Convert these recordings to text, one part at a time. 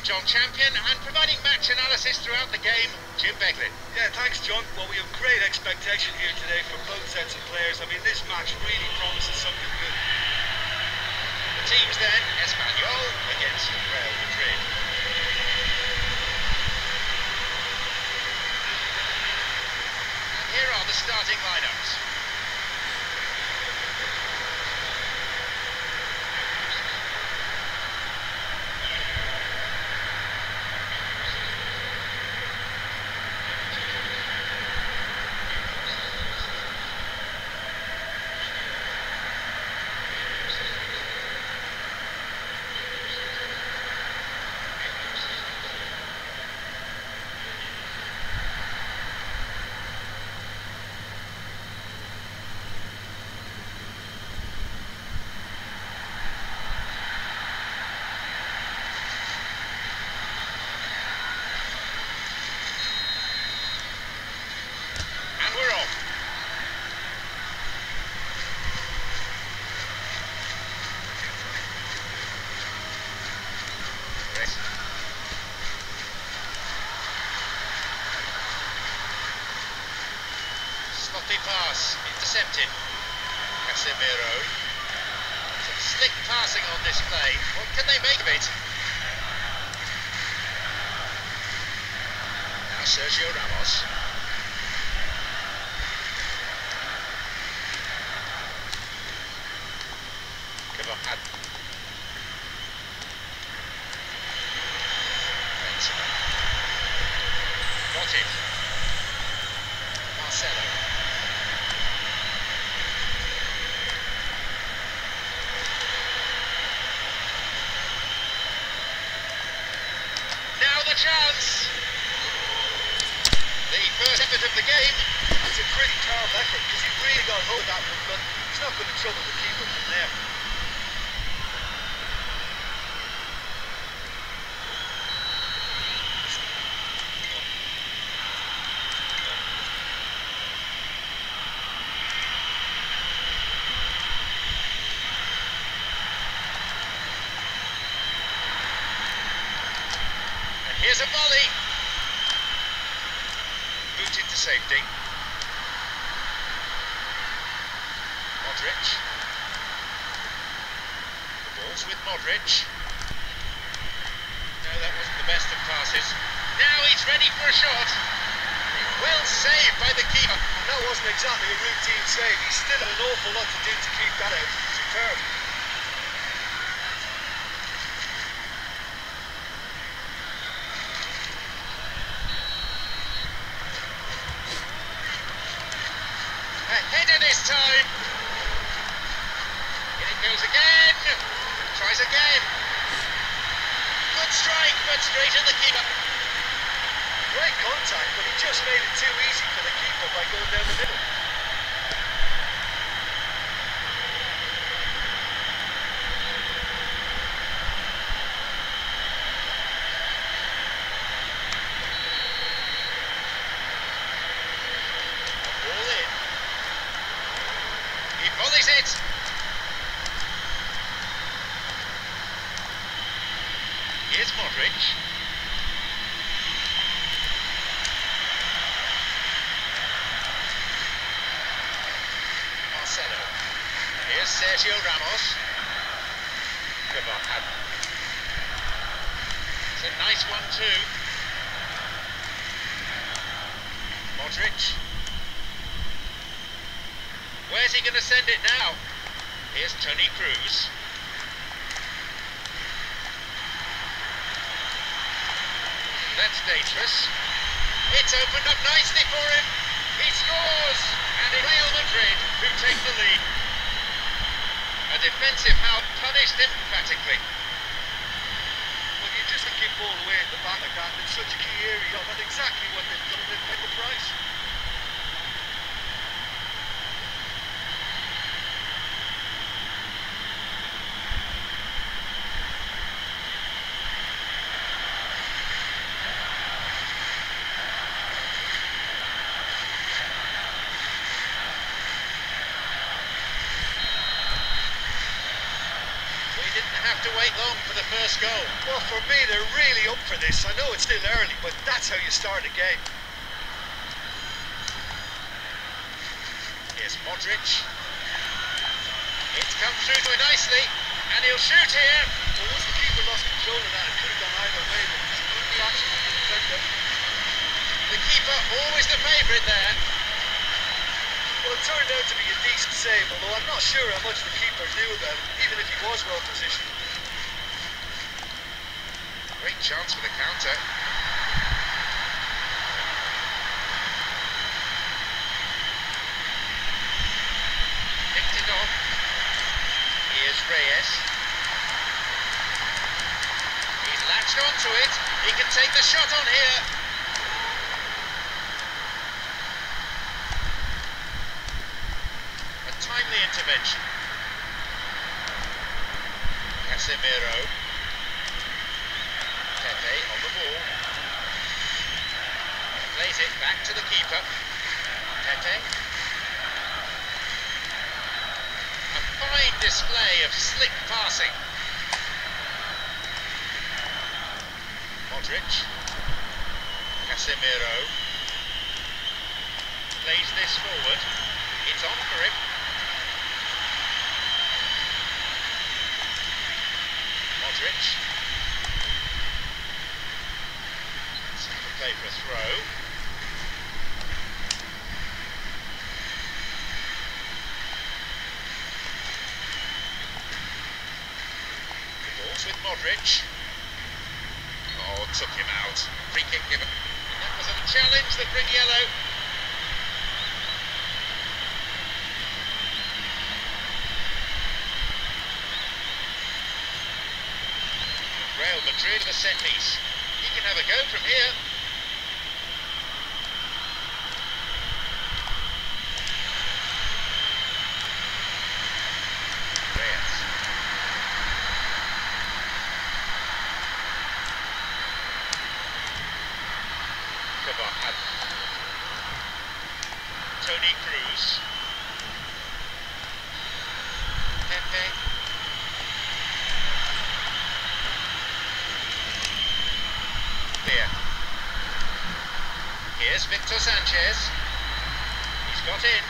I'm John Champion, and providing match analysis throughout the game, Jim Beglin. Yeah, thanks, John. Well, we have great expectation here today from both sets of players. I mean, this match really promises something good. The teams then, Espanyol against Real Madrid. And here are the starting lineups. Intercepted. Casemiro. Some slick passing on display. What can they make of it? Now Sergio Ramos. Come on, Got it. Marcelo. the chance. The first effort of the game. That's a pretty tough effort because he really got hold of that one, but he's not going to trouble the keeper from there. Here's a volley. Booted to safety. Modric. The ball's with Modric. No, that wasn't the best of passes. Now he's ready for a shot. Well saved by the keeper. That wasn't exactly a routine save. He's still an awful lot to do to keep that out. Superb. this time. In it goes again. Tries again. Good strike, but straight at the keeper. Great contact, but he just made it too easy for the keeper by going down the middle. volleys it. Here's Modric. Marcelo. Here's Sergio Ramos. Come on, It's a nice one too. Modric. Where's he going to send it now? Here's Toni Kroos. That's dangerous. It's opened up nicely for him. He scores! And it's Real Madrid who take the lead. A defensive help punished emphatically. Well, you just give ball away at the back like that in such a key area. That's exactly what they've paid price. have to wait long for the first goal. Well, for me, they're really up for this. I know it's still early, but that's how you start a game. Here's Modric. It's come through to it nicely, and he'll shoot here. Well, once the keeper lost control of that, it could have gone either way, but it's a good reaction from the defender. The keeper always the favourite there. Well, it turned out to be a decent save, although I'm not sure how much the keeper knew about it, even if he was well positioned. Great chance for the counter. Picked it off. Here's Reyes. Latched onto it. He can take the shot on here. A timely intervention. Casemiro. Pepe on the ball. Plays it back to the keeper. Pepe. A fine display of slick passing. Modric. Casemiro. Plays this forward. It's on for him. Modric. To play for a throw. The ball's with Modric. Oh, took him out. Free kick given. And that was a challenge that bring yellow. Real Madrid a set piece. He can have a go from here. Reyes. Carvajal. Toni Kroos. Pepe. Here. Here's Victor Sanchez. He's got in.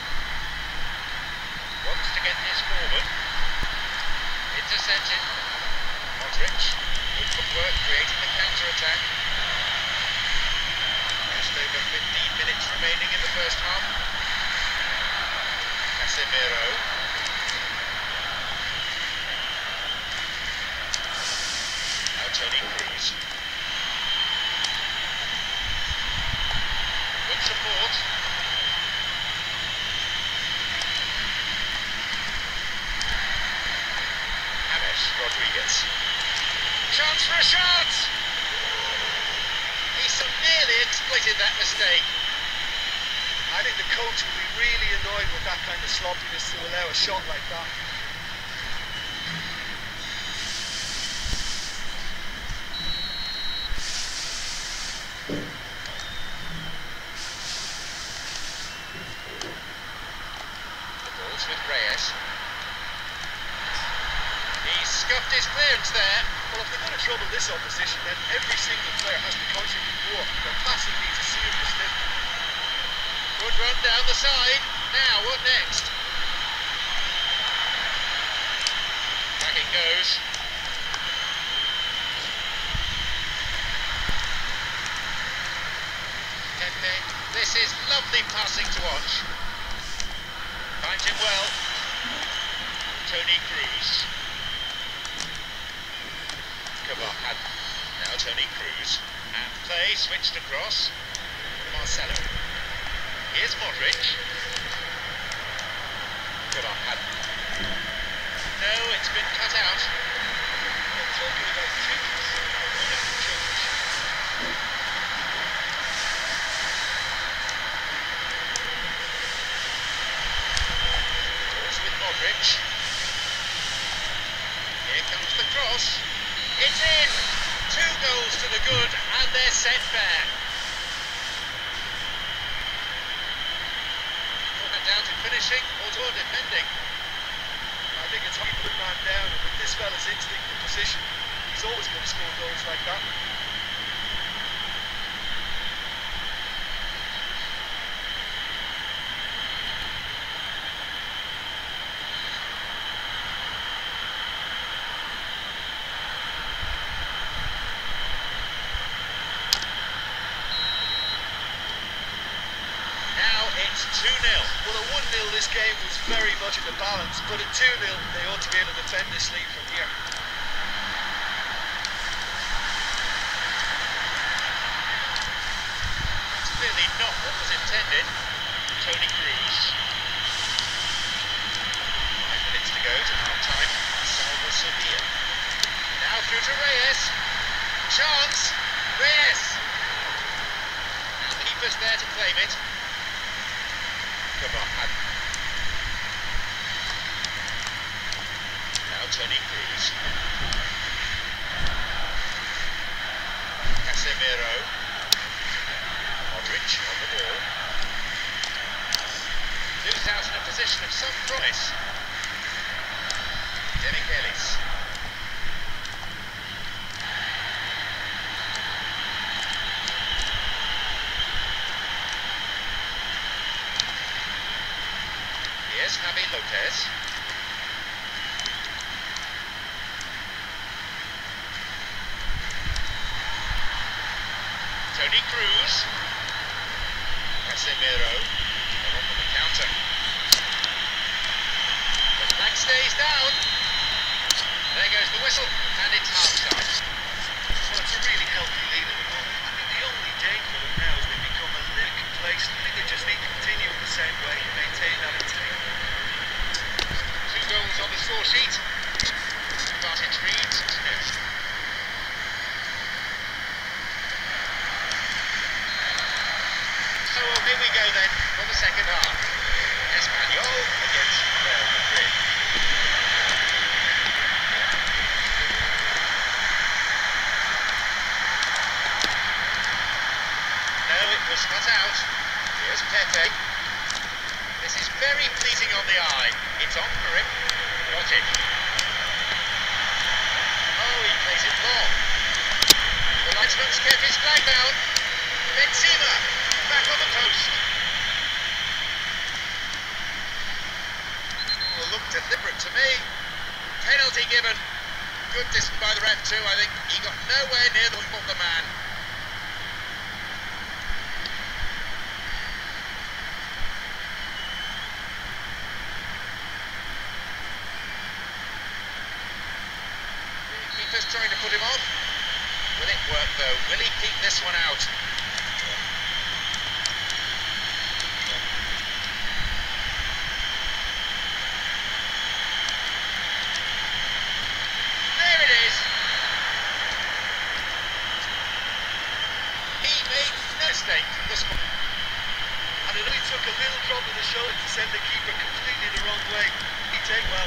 Wants to get this forward. Intercepted. Modric. Good footwork creating the counter-attack. Just over 15 minutes remaining in the first half. Casemiro. Toni Kroos. Good support. James Rodriguez. Chance for a shot! He so exploited that mistake. I think the coach will be really annoyed with that kind of sloppiness to allow a shot like that. The ball's with Reyes. He scuffed his clearance there. Well, if they're going to trouble this opposition, then every single player has to contribute more. Their passing needs a serious lift. Good run down the side. Now, what next? Back it goes. Pepe, this is lovely passing to watch. Finds him well. Toni Kroos. Carvajal. Now Toni Kroos. And play switched across. Marcelo. Here's Modric. Carvajal. No, it's been cut out. They're talking about with Modric. Here comes the cross. It's in! Two goals to the good, and they're set fair. That down to finishing or to defending. I think it's how you put man down, and with this fella's instinct and position, he's always going to score goals like that. 2 0. Well, at 1 0, this game was very much in the balance, but at 2 0, they ought to be able to defend this lead from here. That's clearly not what was intended. Toni Kroos. Five minutes to go to half time. Salva Sevilla. Now through to Reyes. Chance. Reyes. Now keeper's there to claim it. Now Toni Kroos. Casemiro. Modric on the ball. Moves out in a position of some promise. Demichelis. Here's Javi Lopez. Toni Kroos. Casemiro. They're on the counter. The flag stays down. There goes the whistle, and it's half time. Well, it's a really healthy lead at the moment. I think the only danger for them now is they become a little complacent. I think they just need to continue in the same way and maintain that intake. Two goals on the score sheet. Advantage reads two. So here we go then for the second half. Espanyol against Real Madrid. No, it was cut out. Here's Pepe. This is very pleasing on the eye. It's on for him. Got it. Oh, he plays it long. The linesman's kept his flag down. Benzema back on the post. Oh, looked deliberate to me. Penalty given. Good distance by the ref too, I think. He got nowhere near the, the man. Keeper's trying to put him on. Will it work though? Will he keep this one out? There it is. He made no mistake from this one. And it only took a little drop of the shoulder to send the keeper completely the wrong way. He take well.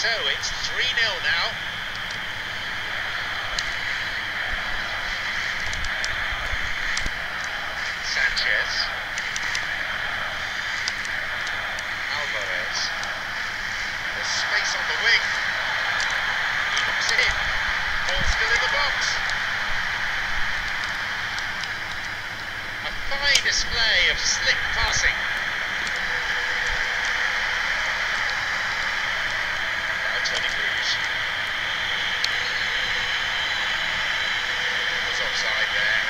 So it's 3 0 now. Sanchez. Alvarez. There's space on the wing. He knocks it in. Ball still in the box. A fine display of slick passing. Kroos. Was offside there,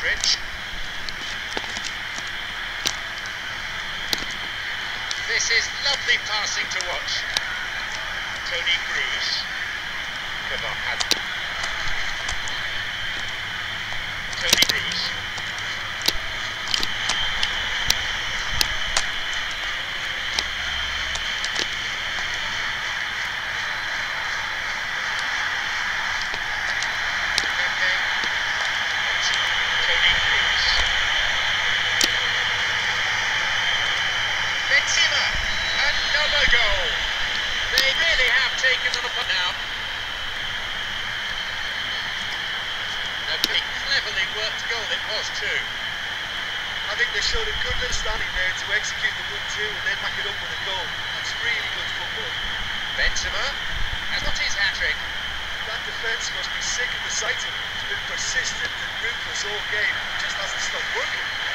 average. This is lovely passing to watch. Toni Kroos could not have. Toni Kroos. defence must be sick of the sight of him. He's been persistent and ruthless all game. He just hasn't stopped working.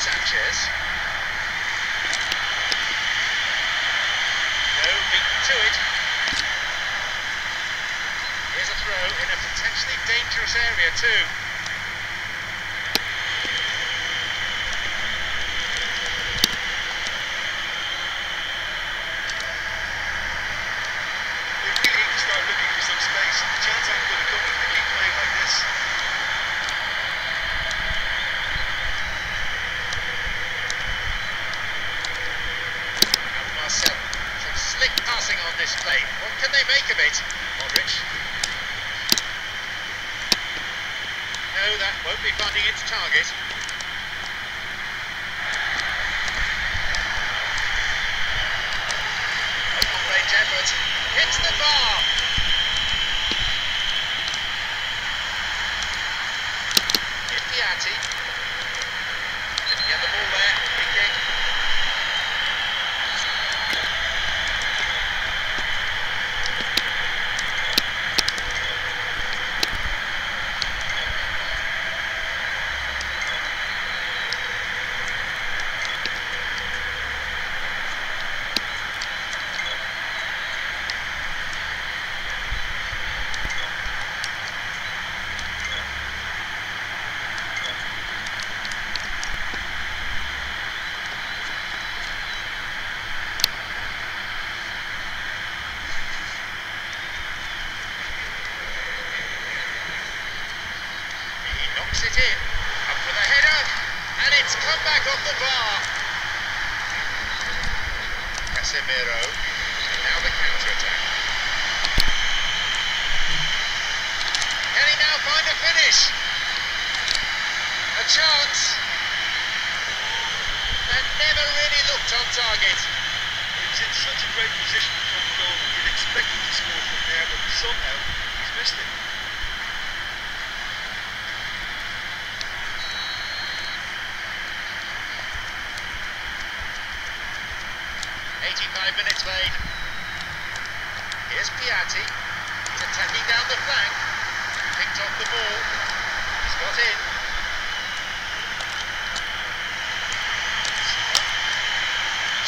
Sanchez. No beaten to it. Here's a throw in a potentially dangerous area too. The bar. Impiati. Looking at the ball there. Free kick. Knocks it in. Up for the header. And it's come back off the bar. Casemiro. Now the counter attack. Can he now find a finish? A chance. That never really looked on target. He's in such a great position to come goal. You'd expect him to score from there, but somehow he's missed it. Eighty-five minutes played. Here's Piatti. He's attacking down the flank. Picked off the ball. He's got in.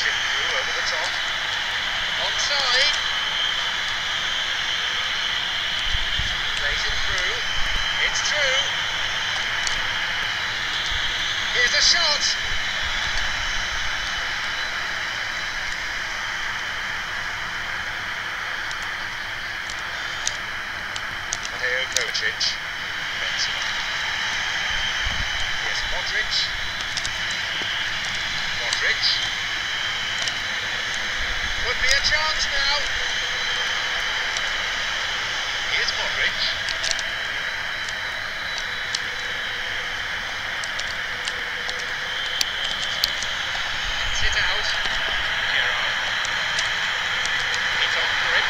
Chip through over the top. Onside. Plays it through. It's true. Here's a shot. Mateo Kovacic. Benzema. Here's Modric. Modric. Could be a chance now. Here's Modric. Gets it out. Gerrard. It's on for him.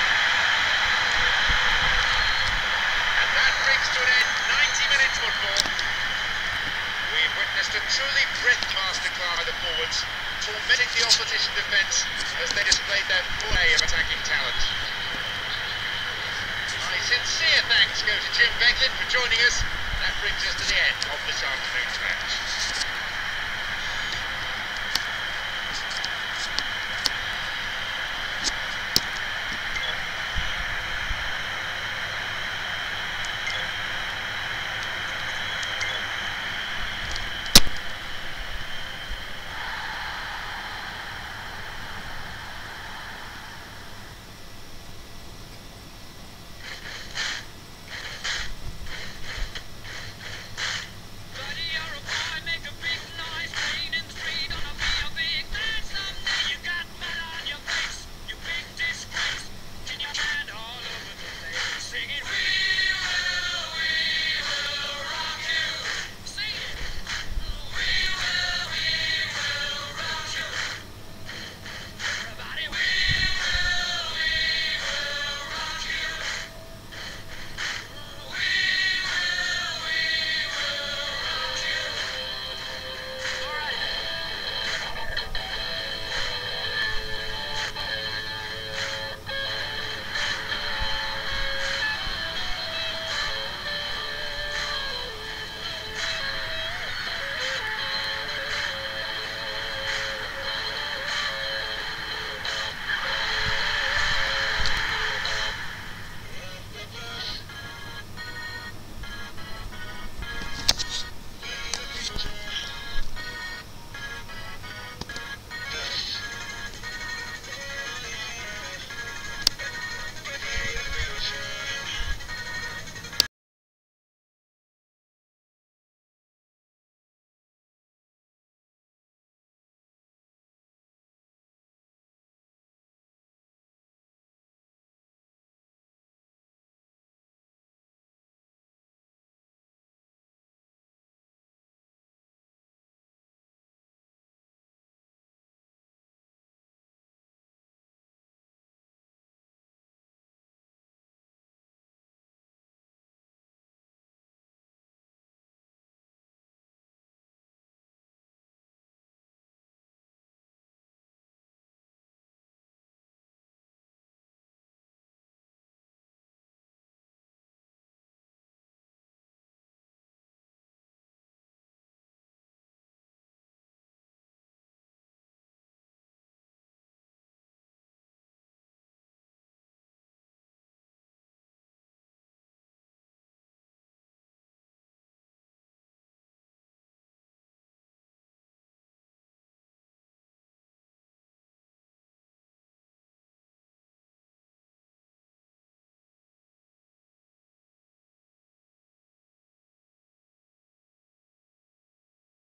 And that brings to an end 90 minutes football. We've witnessed a truly breathmaster by the forwards, tormenting the opposition defence as they displayed their array of attacking talent. My sincere thanks go to Jim Beglin for joining us. That brings us to the end of this afternoon's match.